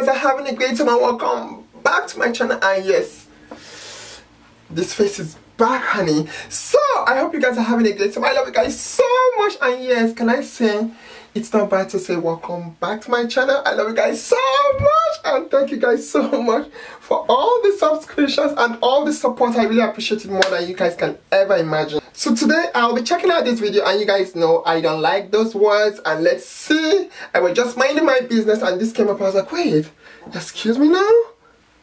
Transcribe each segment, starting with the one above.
guys are having a great time and welcome back to my channel. And yes, this face is back, honey. So, I hope you guys are having a great time. I love you guys so much. And yes, can I say it's not bad to say welcome back to my channel. I love you guys so much and thank you guys so much for all the subscriptions and all the support. I really appreciate it more than you guys can ever imagine. So today i'll be checking out this video and you guys know i don't like those words and let's see. I was just minding my business and this came up. I was like wait excuse me now?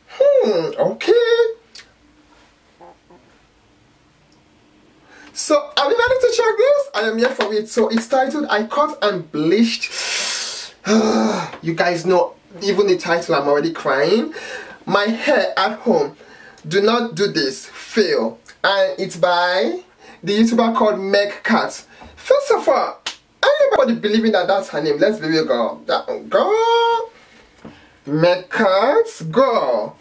Hmm okay So, are we ready to check this? I am here for it. So, it's titled I Cut and Bleached. you guys know, even the title, I'm already crying. My hair at home. Do not do this. Fail. And it's by the YouTuber called Meg Cat. First of all, anybody believing that that's her name? Let's be real, girl. That girl. Meg Cat, girl.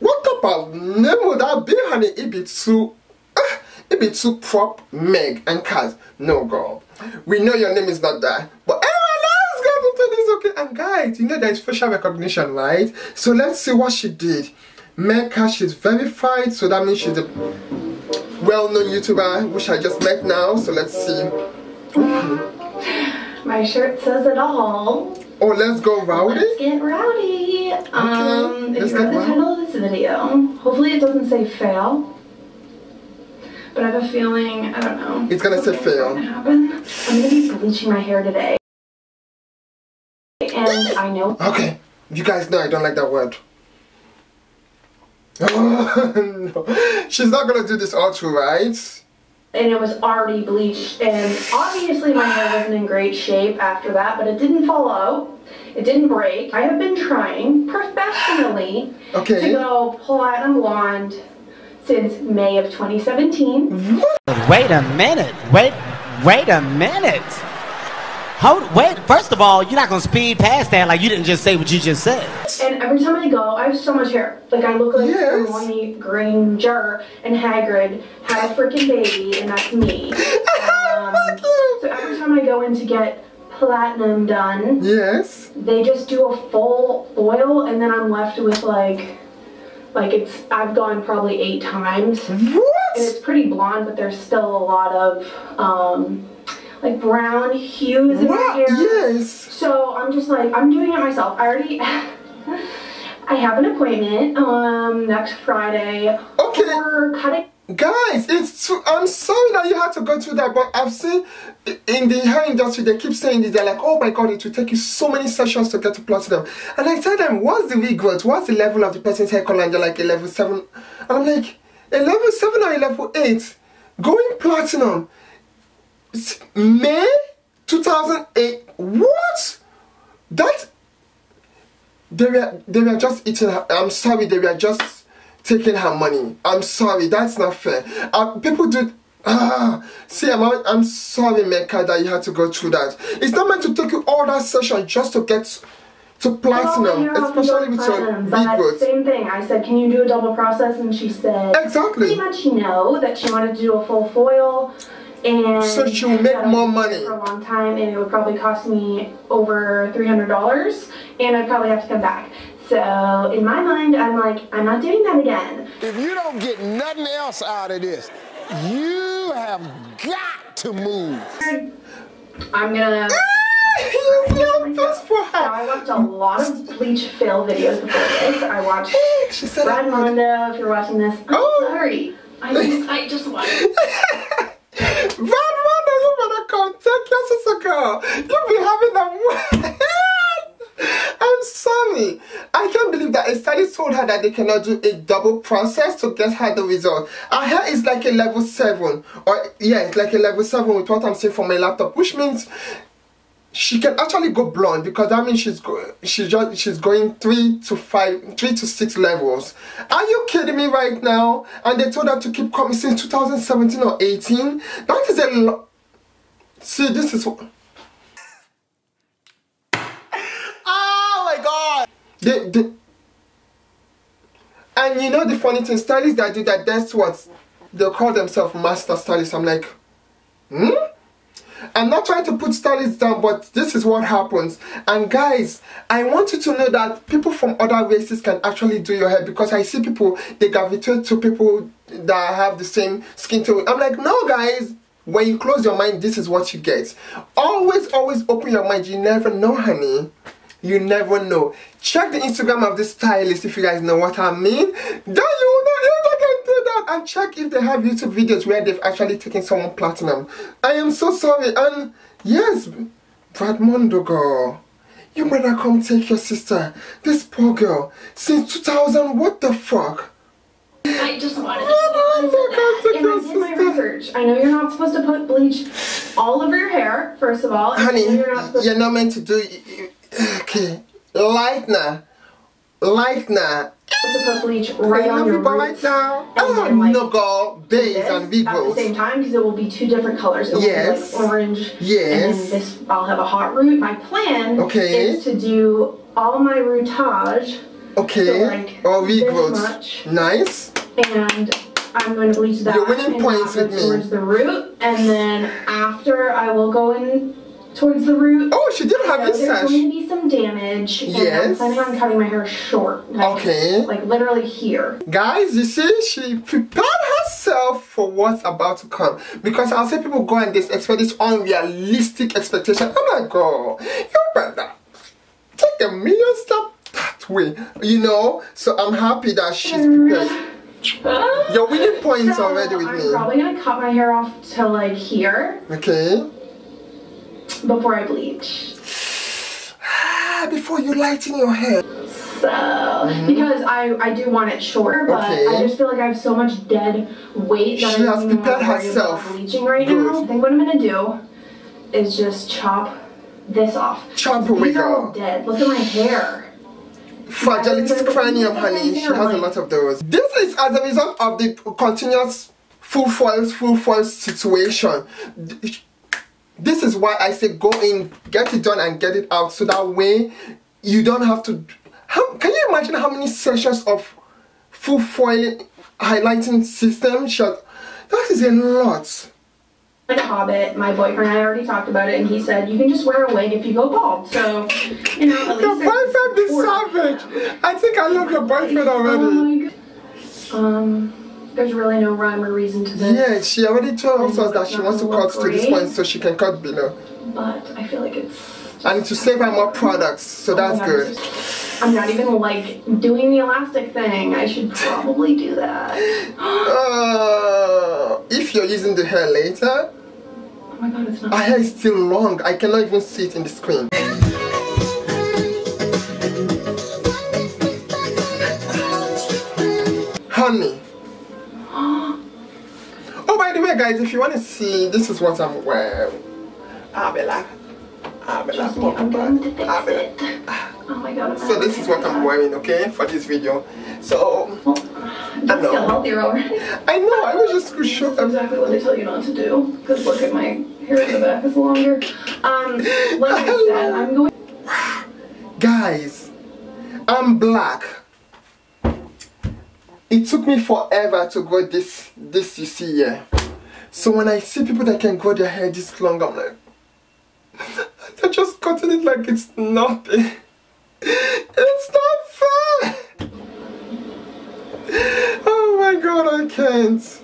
What type of name would that be, honey? It be too it be too prop Meg and Kaz. No girl. We know your name is not that. But everyone else got into this okay. And guys, you know there is facial recognition, right? So let's see what she did. Meg Cat, she's verified, so that means she's a well-known YouTuber, which I just met now. So let's see. My shirt says it all. Oh, let's go rowdy? Let's get rowdy. Okay, um, if you read the title of this video, hopefully it doesn't say fail. But I have a feeling, I don't know. It's gonna say fail. Gonna happen. I'm gonna be bleaching my hair today. And I know. Okay. You guys know I don't like that word. Oh, no. She's not gonna do this all through, right? And it was already bleached. And obviously my hair wasn't in great shape after that, but it didn't fall out. It didn't break. I have been trying professionally okay. to go platinum blonde since May of 2017. Wait a minute. Wait, wait a minute. Hold, wait. First of all, you're not gonna speed past that like you didn't just say what you just said. And every time I go, I have so much hair. Like I look like yes. Hermione Granger, and Hagrid had a freaking baby, and that's me. Um, so every time I go in to get platinum done, yes, they just do a full foil, and then I'm left with like like it's, I've gone probably eight times. What? And it's pretty blonde, but there's still a lot of um, like brown hues in what? my hair. Yes. So I'm just like, I'm doing it myself. I already, I have an appointment um, next Friday okay. for cutting. Guys, it's too, I'm sorry that you had to go through that, but I've seen in the hair industry, they keep saying this. They're like, oh my god, it will take you so many sessions to get to platinum. And I tell them, what's the regrowth? What's the level of the person's hair color? And they're like, a level 7. And I'm like, a level 7 or a level 8? Going platinum. May 2008. What? That. They were, they were just eating. I'm sorry, they were just taking her money. I'm sorry, that's not fair. Uh, people do. Ah, see, I'm, I'm sorry, Mecca, that you had to go through that. It's not meant to take you all that session just to get to platinum, oh, especially with your. Same thing. I said, can you do a double process? And she said, exactly. Pretty much no, that she wanted to do a full foil. And so she will make more money for a long time, and it would probably cost me over three hundred dollars, and I'd probably have to come back. So in my mind, I'm like, I'm not doing that again. If you don't get nothing else out of this, you have got to move. I'm gonna. Ah, oh so I watched a lot of bleach fail videos before this. I watched she said Brad Mondo, if you're watching this. I'm oh. sorry. I just, I just watched. Brad Mondo, you better come take your sister girl. You'll be having a I'm sorry. I can't believe that a stylist told her that they cannot do a double process to get her the result. Her hair is like a level 7. Or, yeah, it's like a level 7 with what I'm seeing from my laptop. Which means she can actually go blonde because that means she's go she's just she's going three to five three to six levels are you kidding me right now and they told her to keep coming since 2017 or 18 that is a lot see this is what Oh my god! They, they, And you know the funny thing, stylists that do that, that's what they call themselves master stylists. I'm like, hmm? I'm not trying to put stylists down, but this is what happens. And guys, I want you to know that people from other races can actually do your hair because I see people, they gravitate to people that have the same skin tone. I'm like, no guys, when you close your mind, this is what you get. Always, always open your mind. You never know, honey. You never know. Check the Instagram of the stylist if you guys know what I mean. Then you know if they can do that. And check if they have YouTube videos where they've actually taken someone platinum. I am so sorry. And yes, Brad Mondo girl. You better come take your sister. This poor girl. Since 2000, what the fuck? I just wanted to and I did my research. I know you're not supposed to put bleach all over your hair, first of all. Honey, you're not, you're not meant to do Okay. Lightener. Lightener. To bleach right on your roots. Right now. Oh, like, no, girl. Beige and Vigos. At the same time, because it will be two different colors. It will yes. be like orange. Yes. And this, I'll have a hot root. My plan okay. is to do all my rootage. Okay. So like oh, V Nice. And I'm going to bleach that. You're winning points with me. Towards the root, and then after I will go in towards the root. Oh, she did have so There's going to be some damage. Yes. I'm planning on cutting my hair short. Like, okay. Like literally here. Guys, you see, she prepared herself for what's about to come. Because I'll say people go and they expect this unrealistic expectation. Oh I'm like, girl, you better take a million step that way. You know? So I'm happy that she's prepared. You're winning points so already with I'm me. I'm probably gonna cut my hair off to like here. Okay before I bleach. Before you lighten your hair. So, mm-hmm. because I, I do want it shorter, but okay. I just feel like I have so much dead weight that she I don't even herself. bleaching right Good. now. I think what I'm gonna do is just chop this off. Chop away, These are all dead. Look at my hair. Fragilitas crinium, honey. She has a lot of those. This is as a result of the continuous full foils, full foils situation this is why I say go in, get it done and get it out so that way you don't have to how, can you imagine how many sessions of full foil highlighting system shot that is a lot like a Hobbit, my boyfriend, I already talked about it, and he said you can just wear a wig if you go bald. So, you know, at least your boyfriend is savage. I think I love your boyfriend already. Oh um. There's really no rhyme or reason to this. Yeah, she already told us that she wants to cut great, to this point so she can cut below. But I feel like it's. And to save her more products, so oh that's good. I'm not even like doing the elastic thing. I should probably do that. uh, if you're using the hair later. Oh my god, it's not. Our hair is still long. I cannot even see it in the screen. Honey. Guys, if you want to see, this is what I'm wearing. I'll be like, I'll be like, I'm going to I'll be like, Oh my god. So this is what I'm wearing, okay, for this video. So, I know. healthier already. I know, I was just to show That's exactly what they tell you not to do. Because look at my hair in the back is longer. Um, like I said, I'm going. Guys, I'm black it took me forever to go this this you see here so when I see people that can grow their hair this long, I'm like, they're just cutting it like it's nothing. It's not fair. Oh my god, I can't.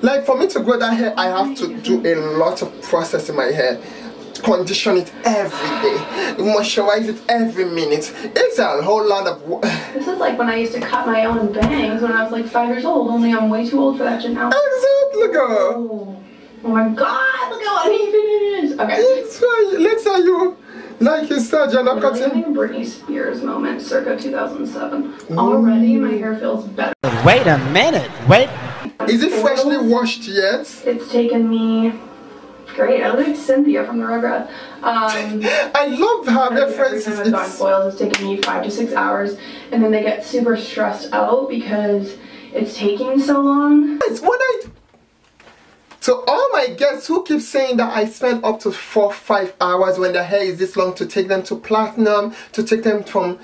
Like for me to grow that hair, I have to do a lot of process in my hair condition it every day, moisturize it every minute. It's a whole lot of work. This is like when I used to cut my own bangs when I was like five years old, only I'm way too old for that shit now. Exactly, girl. Oh, oh my god, look how uneven it is. Okay. It's fine. Let's say you, like you said, you're not cutting. Britney Spears moment, circa 2007. Ooh. Already my hair feels better. Wait a minute. Wait. Is it freshly washed yet? It's taken me great. I like Cynthia from the Rugrats. Um, I love how their friends. Every time I've gone it's taking me five to six hours, and then they get super stressed out because it's taking so long. It's what I. So all my guests who keep saying that I spend up to four, five hours when their hair is this long to take them to platinum, to take them from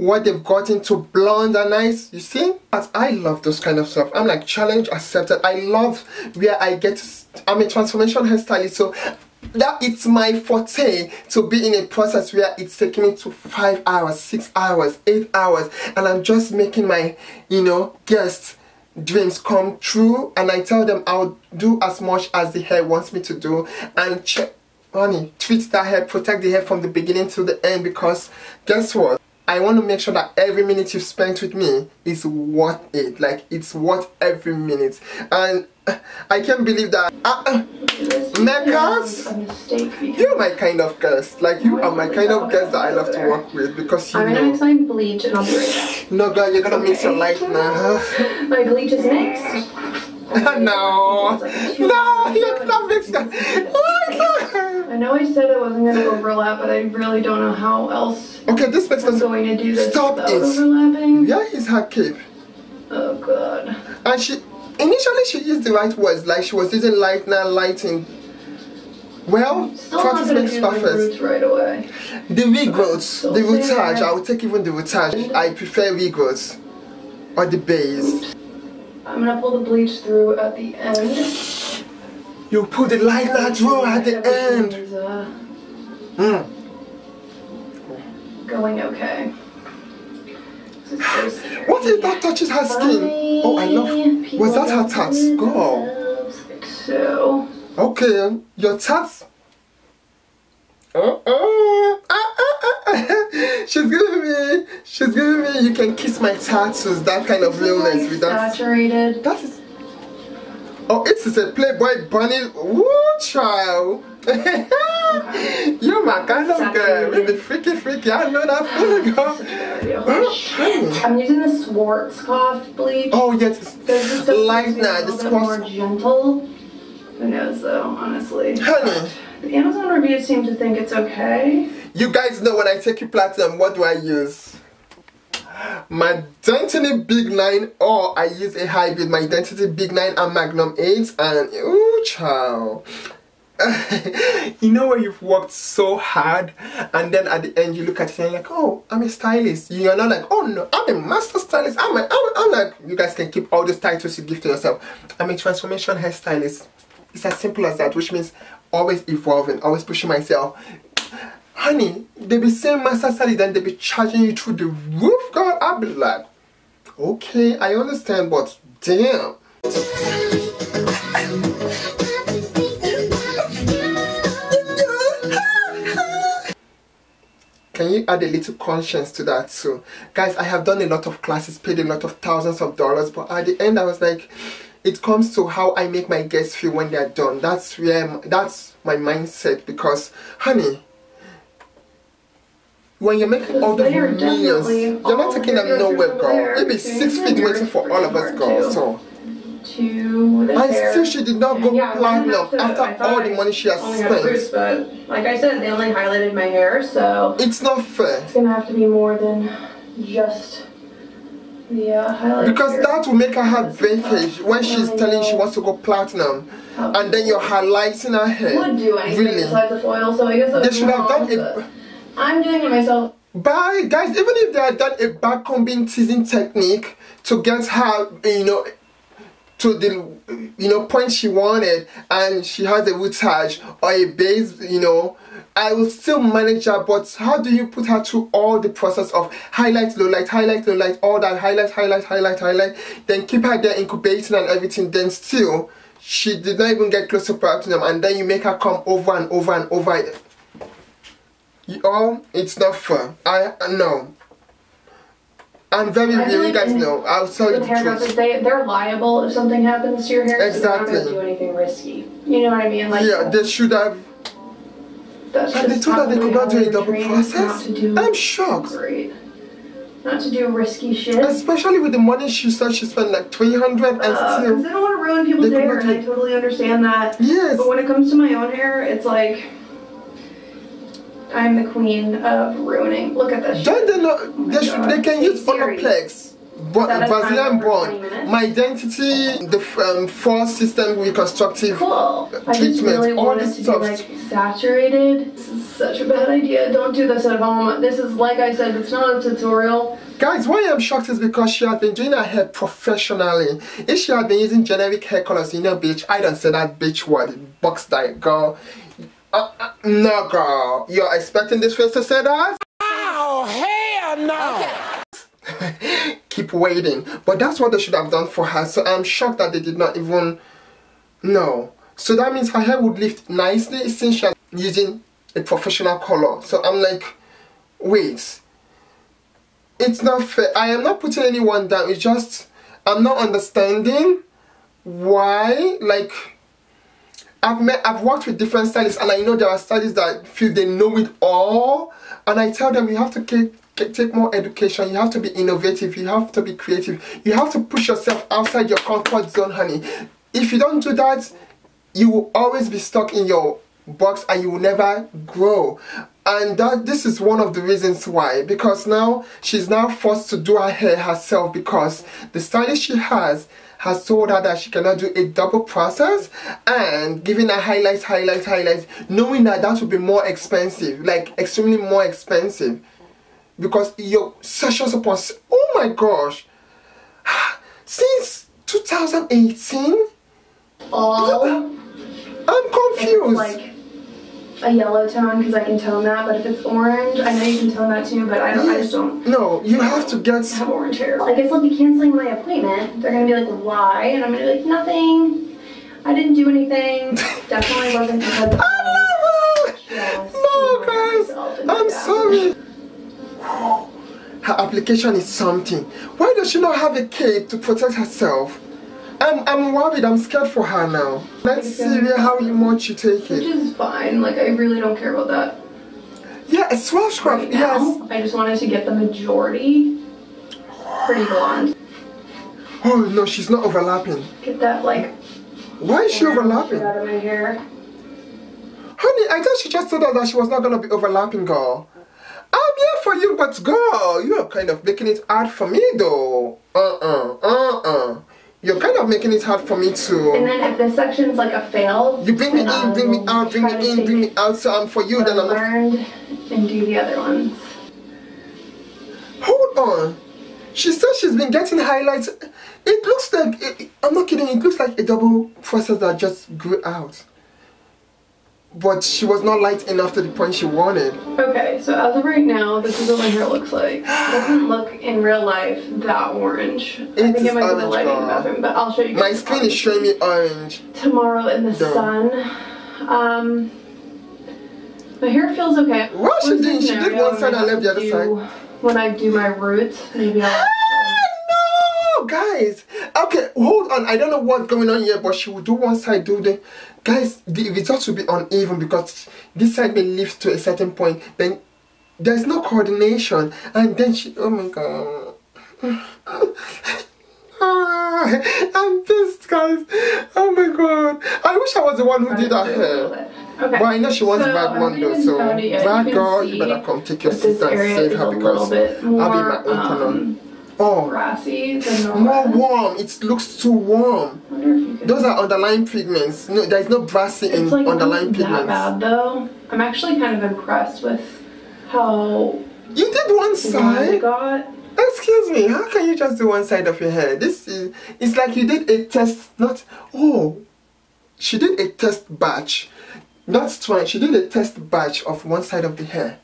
what they've got into blonde and nice. You see? But I love those kind of stuff. I'm like challenge accepted. I love where I get to, I'm a transformation hairstylist, so that it's my forte to be in a process where it's taking me to five hours, six hours, eight hours, and I'm just making my, you know, guests dreams come true and I tell them I'll do as much as the hair wants me to do and check honey treat that hair protect the hair from the beginning to the end because guess what I want to make sure that every minute you've spent with me is worth it. Like, it's worth every minute. And I can't believe that. Uh, uh, you're my kind of guest. Like, you are my kind of guest that I love to work with because you I'm know. gonna mix my bleach and I'll be right back. No, girl, you're gonna mix your life now. my bleach is mixed. no, no, you cannot mix that. I know I said it wasn't gonna overlap, but I really don't know how else Okay, this makes sense. going to do this Stop without it. overlapping. Yeah, is her cape. Oh god. And she initially she used the right words, like she was using lightener, lighting. Well, Still practice makes perfect. roots right away. The regrowths, the routage. I would take even the routage. I prefer regrowths. Or the base. I'm gonna pull the bleach through at the end. You put the lightener through at the end. Mm. going okay. This is so scary. What if that touches her skin? Oh, I love. Was that her tats? Go. So, Okay, your tats. Uh, uh, uh, uh. she's giving me, she's giving me, you can kiss my tattoos, that kind of realness with that. saturated. That is. Oh, it is a Playboy bunny. Woo, child. You're my kind of girl. With the freaky, freaky. I know that feeling, girl. I'm using the Schwarzkopf bleach. Oh, yes. This is supposed Like to be a that. more gentle. Who knows though, honestly. Honey, The Amazon reviews seem to think it's okay. you guys know when I take you platinum, what do I use? My Dentity Big 9 or I use a hybrid, my Dentity Big 9 and Magnum 8 and ooh child. you know when you've worked so hard and then at the end you look at it and you're like, oh, I'm a stylist. You're not like, oh no, I'm a master stylist. I'm, a, I'm, I'm like, you guys can keep all those titles you give to yourself. I'm a transformation hairstylist. It's as simple as that, which means always evolving, always pushing myself. Honey, they be saying master stylist, then they be charging you through the roof, girl. I'll be like, okay, I understand, but damn. Can you add a little conscience to that too? Guys, I have done a lot of classes, paid a lot of thousands of dollars, but at the end I was like, it comes to how I make my guests feel when they're done. That's where, that's my mindset because, honey, when you're making all those They millions, you're not taking them nowhere, girl. It'd be six feet waiting for all of us, girl. So, and still she did not go Yeah, platinum have to- I after all the money she has spent. but like I said, they only highlighted my hair, so It's not fair. it's gonna have to be more than just the uh, highlight. Because here. that will make her have breakage when she's telling she wants to go platinum, and then you're highlighting her hair. would do anything Really? besides the foil, so I guess They that's should have done it. I'm doing it myself. Bye, guys. Even if they had done a back combing teasing technique to get her, you know, to the you know point she wanted, and she has a routage or a base, you know. I will still manage her, but how do you put her through all the process of highlight, low light, highlight, low light, all that highlight, highlight, highlight, highlight, then keep her there incubating and everything, then still she did not even get close to platinum, and then you make her come over and over and over. You all, it's not fair. I no. I'm very I real, you guys know. I'll tell you the truth. they they're liable if something happens to your hair. So they're not Exactly. gonna do anything risky. You know what I mean? Like Yeah, they should have. that's And they told her they could not do a double how they're trained process. Not to do I'm shocked. great. Not to do risky shit. Especially with the money she said she spent like 300 and Because still. they don't want to ruin people's hair, and I totally understand that. Yes. But when it comes to my own hair, it's like I'm the queen of ruining. Look at this. Then they, not, Oh they, should, they can use. Olaplex. Bo- Set a Brazilian timer for 20 bond, minutes. my identity, the um, four system reconstructive Cool. I just treatment, really all this to stuff. like saturated. This is such a bad idea. Don't do this at home. This is, like I said, it's not a tutorial. Guys, why I'm shocked is because she has been doing her hair professionally. If she had been using generic hair colors, you know, bitch, I don't say that bitch word. Box that, girl. Uh, uh, no, girl. You're expecting this face to say that? Oh, hell no! Okay. Keep waiting. But that's what they should have done for her. So I'm shocked that they did not even... No. So that means her hair would lift nicely since she's using a professional color. So I'm like, wait. It's not fair. I am not putting anyone down. It's just, I'm not understanding why, like, I've met, I've worked with different stylists and I know there are stylists that feel they know it all. And I tell them you have to take take more education. You have to be innovative. You have to be creative. You have to push yourself outside your comfort zone honey. If you don't do that you will always be stuck in your box and you will never grow. And that this is one of the reasons why. Because now she's now forced to do her hair herself because the stylist she has has told her that she cannot do a double process and giving her highlights highlights highlights knowing that that would be more expensive like extremely more expensive. Because your sessions upon oh my gosh. Since 2018 all I'm confused. Like a yellow tone because I can tone that, but if it's orange, I know you can tone that too, but I don't. Yes. I just don't. No, you have to get have orange hair. I guess I'll be canceling my appointment. They're gonna be like, "Why?" And I'm gonna be like, "Nothing. I didn't do anything. Definitely wasn't because." Of no, guys. I'm sorry. Her application is something. Why does she not have a cape to protect herself? I'm, I'm worried. I'm scared for her now. Let's see how much you take it. Which is fine. Like, I really don't care about that. Yeah, a swell scruff, right yes. I just wanted to get the majority pretty blonde. Oh, no, she's not overlapping. Get that, like... Why is she overlapping? out of my hair. Honey, I thought she just told us that she was not going to be overlapping, girl. I'm here for you, but girl, you are kind of making it hard for me, though. Uh-uh, uh-uh. You're kind of making it hard for me to. And then if this section's like a fail, you bring me in, um, bring me out, bring me in, bring me out. So I'm for you. Then I'm learned and do the other ones. Hold on. She says she's been getting highlights. It looks like it, I'm not kidding. It looks like a double process that just grew out but she was not light enough to the point she wanted. Okay, so as of right now, this is what my hair looks like. It doesn't look in real life that orange. It I think it might be the lighting in the bathroom, but I'll show you. My screen is showing me orange. Tomorrow in the sun. Um, my hair feels okay. What she did? She did one side and left the other side. When I do my roots, maybe I'll. no, guys. Okay, hold on. I don't know what's going on here, but she will do one side, do the guys the results will be uneven because this side may lift to a certain point then there's no coordination and then she oh my god. I'm pissed guys. Oh my god. I wish I was the one who did her hair Okay. But I know she wants so, bad one though, so bad girl, you better come take your sister and save her because I'll be my own um, Oh. Brassy than More warm. It looks too warm. Those are underlying pigments. No, there's no brassy it's in like underlying pigments. That bad though. I'm actually kind of impressed with how. You did one side. Got. Excuse me. How can you just do one side of your hair? This is. It's like you did a test. Not. Oh. She did a test batch. That's fine. She did a test batch of one side of the hair.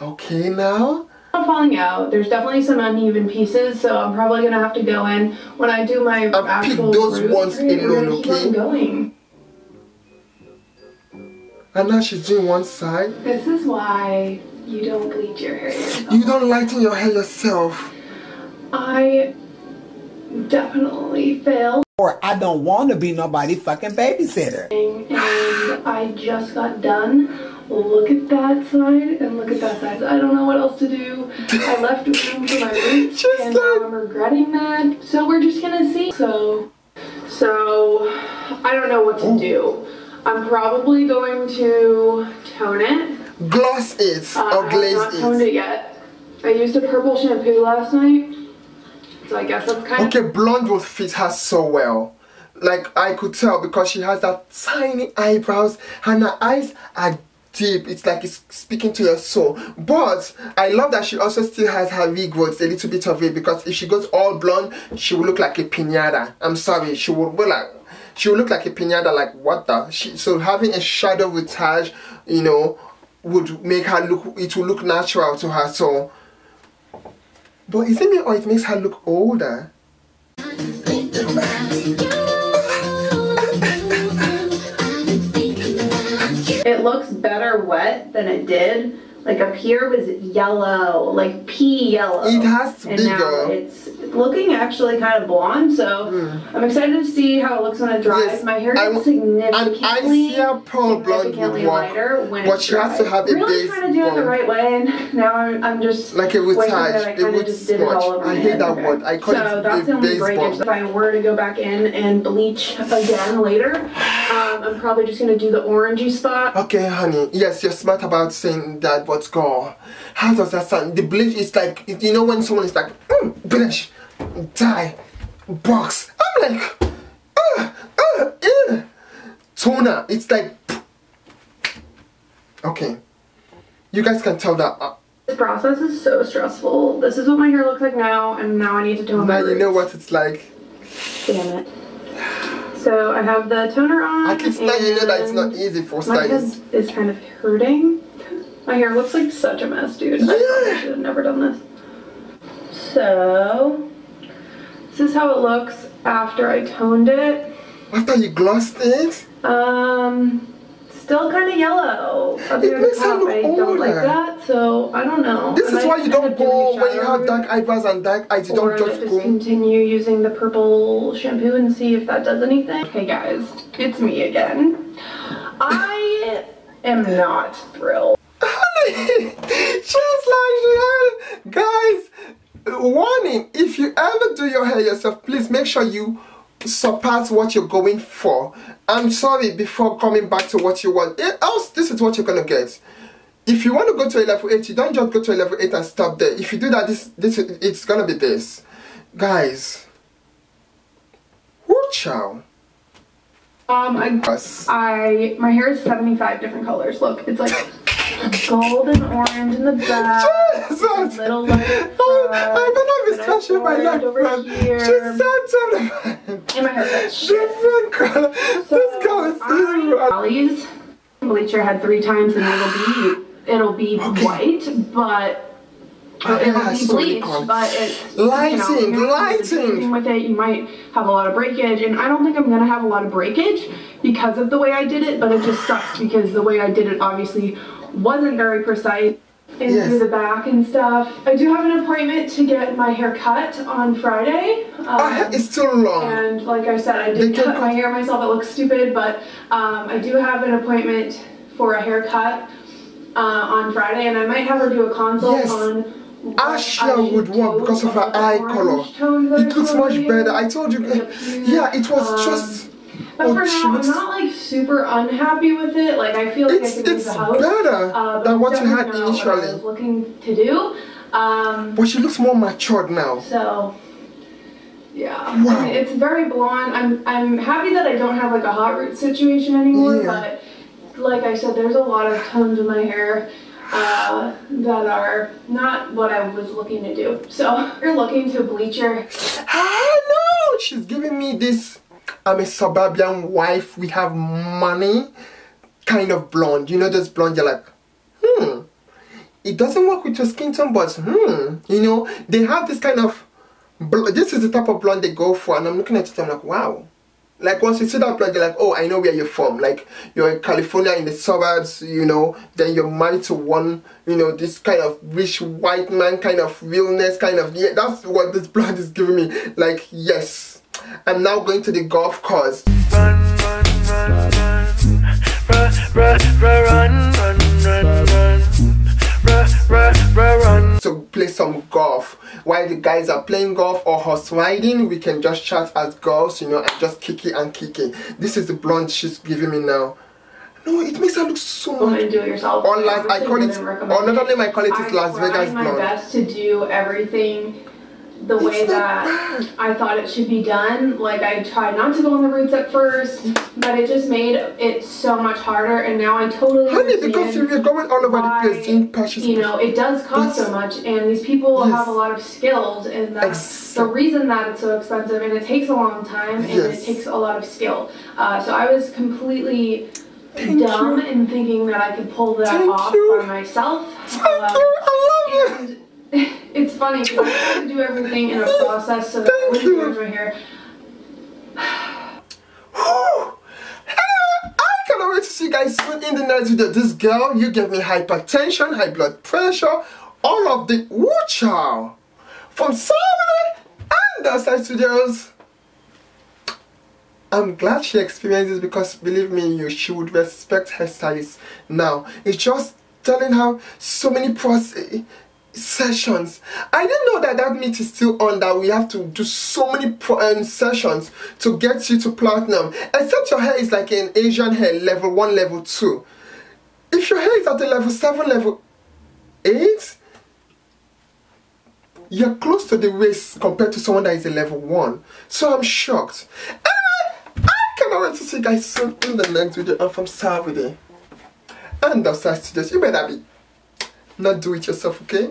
Okay now falling out. There's definitely some uneven pieces, so I'm probably gonna have to go in when I do my I'll actual pick those ones alone, okay? going. And now she's doing one side. This is why you don't bleach your hair yourself. You don't lighten your hair yourself. I definitely failed. Or I don't want to be nobody fucking babysitter. And I just got done look at that side and look at that side. I don't know what else to do. I left room for my roots and now I'm regretting that. So we're just gonna see. So, so I don't know what to do. I'm probably going to tone it. Gloss it uh, or glaze it. I have not toned it yet. I used a purple shampoo last night. So I guess that's kind okay, of... Okay, blonde will fit her so well like I could tell because she has that tiny eyebrows and her eyes are deep. It's like it's speaking to your soul. But I love that she also still has her V growth, a little bit of it, because if she goes all blonde, she will look like a pinata. I'm sorry, she will be like she will look like a pinata. Like what the? She, so having a shadow with you know, would make her look. It will look natural to her. So, but is it me or it makes her look older? Looks better wet than it did. Like up here was yellow, like pea yellow. It has to and be now it's looking actually kind of blonde. So mm. I'm excited to see how it looks when it dries. Yes, My hair is significantly, I see a pearl blonde lighter when but she has to have a really base trying to do blonde. it the right way, and now I'm, I'm just like a retouch. I kind of just did it all over I hate that word. I call so it that's the only breakage. If I were to go back in and bleach again later, um, I'm probably just gonna do the orangey spot. Okay, honey. Yes, you're smart about saying that, but but God, how does that sound? The bleach is like, you know, when someone is like, mm, bleach, dye, box. I'm like, uh, uh, uh. toner. It's like, okay. You guys can tell that. Uh, this process is so stressful. This is what my hair looks like now, and now I need to do it. Now you know what it's like. Damn it. So I have the toner on. At least now you know that it's not easy for stylists. My head is kind of hurting. My hair looks like such a mess, dude. Yeah. I should have never done this. So, this is how it looks after I toned it. After you glossed it? Um, still kind of yellow. Up it makes top. look I older. don't like that, so I don't know. This is why you don't go when you have dark eyebrows and dark eyes. You don't just, just go. continue using the purple shampoo and see if that does anything. Hey guys, it's me again. I am not thrilled. Just like guys, warning, if you ever do your hair yourself, please make sure you surpass what you're going for. I'm sorry before coming back to what you want. Else, this is what you're gonna get. If you want to go to a level 8, you don't just go to a level 8 and stop there. If you do that, this this it's gonna be this. Guys. Watch out. Um, I, I, my hair is 75 different colors. Look, it's like golden orange in the back. Jesus! Little light oh, I'm gonna be stretching my neck over here. She's so terrified. And my shit. Different color. So this color is Ollie's bleacher head three times and it'll be it'll be okay. white, but oh, it'll be bleached, but it's lighting, you know, lighting. With it, you might have a lot of breakage, and I don't think I'm gonna have a lot of breakage because of the way I did it. But it just sucks because the way I did it obviously wasn't very precise into yes. the back and stuff. I do have an appointment to get my hair cut on Friday. Um, it's too long. And like I said, I did cut, cut my hair myself. It looks stupid, but um, I do have an appointment for a haircut uh, on Friday, and I might have her do a consult yes. on Ashla would work because of her eye color. It looks much better. I told you. Yeah, it was um, just but oh, for now, I'm not like super unhappy with it. Like I feel like it's, I can leave the house. better uh, than what you had initially. What I was looking to do. Um, but she looks more matured now. So. Yeah, wow. I mean, it's very blonde. I'm I'm happy that I don't have like a hot root situation anymore. Yeah. But like I said, there's a lot of tones in my hair uh, that are not what I was looking to do. So you're looking to bleach your. Ah no! She's giving me this I'm a suburban wife, we have money, kind of blonde. You know those blonde, you're like, hmm, it doesn't work with your skin tone, but hmm, you know, they have this kind of, this is the type of blonde they go for, and I'm looking at it, I'm like, wow. Like once you see that blonde, you're like, oh, I know where you're from. Like you're in California in the suburbs, you know, then you're married to one, you know, this kind of rich white man kind of realness, kind of, yeah, that's what this blonde is giving me. Like, yes, I'm now going to the golf course. Run, run, run, to play some golf while the guys are playing golf or horse riding we can just chat as girls you know and just kiki and kiki this is the blonde she's giving me now no, it makes her look so much. and do it yourself. Or like I call it, or not only I call it is Las Vegas blonde. I my best to do everything the way that I thought it should be done. Like I tried not to go on the roots at first, but it just made it so much harder. And now I totally Honey, understand because you're going all over why, the place doing patches. You know, it does cost so much, and these people Yes. have a lot of skills, and that's Ex- the reason that it's so expensive, and it takes a long time, and Yes. it takes a lot of skill. Uh, so I was completely Thank dumb you. in thinking that I could pull that Thank off you. by myself. Thank Um, you. I love you. it's funny because I tried to do everything in a process so that Thank wouldn't you. hair. Whew. I cannot wait to see you guys soon in the next video. This girl, you gave me hypertension, high blood pressure, all of the woo chow from Salmon and Outside Studios. I'm glad she experienced this because believe me, you she would respect her stylist now. It's just telling her so many process sessions. I didn't know that that meet is still on. That we have to do so many um, sessions to get you to platinum. Except your hair is like an Asian hair, level one, level two. If your hair is at the level seven, level eight, you're close to the waist compared to someone that is a level one. So I'm shocked. Anyway, I cannot wait to see you guys soon in the next video. I'm from Saturday. And outside studios, you better be not do it yourself, okay?